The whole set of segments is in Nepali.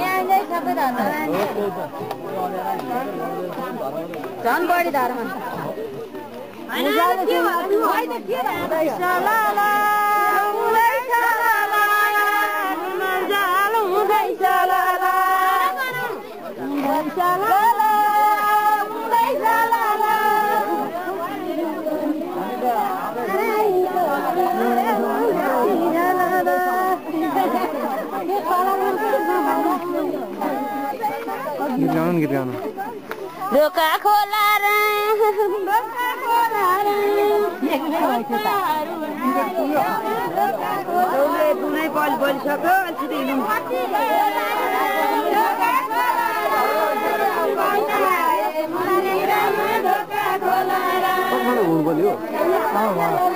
यहाँ नै सबै धर्म झन् बढी धर्म गीत गाउनु गीत गाउनु ढोका खोला ढोका खोला र बोलिसक्यो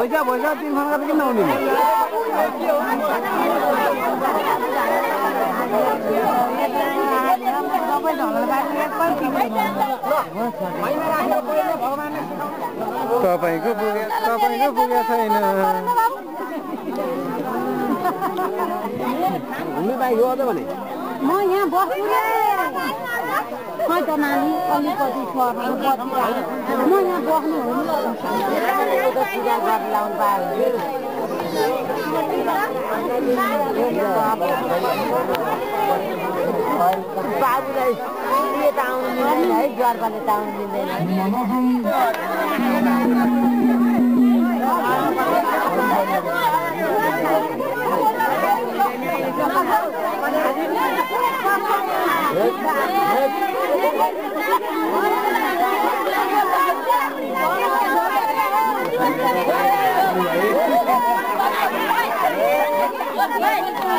पैसा पैसा तिन खाना किन नआउने तपाईँको पुगे तपाईँको पुगेको छैन घुम्ने बाइक हो अझ भने म यहाँ बस्छु त नानी म यहाँ पूजा गरेर ल्याउनु पायो बाबुलाई त आउनु मिल्दैन है ज्वरपाले त आउनु मिल्दैन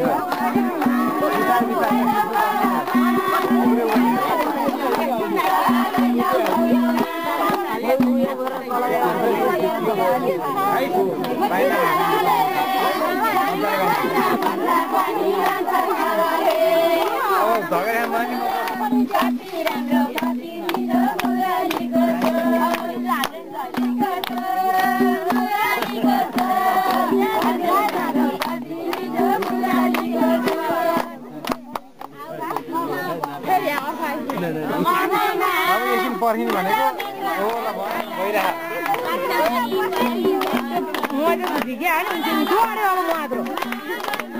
Gracias. अब एकछिन पर्खिनु भनेको। हो भयो, Porque ya vamos a.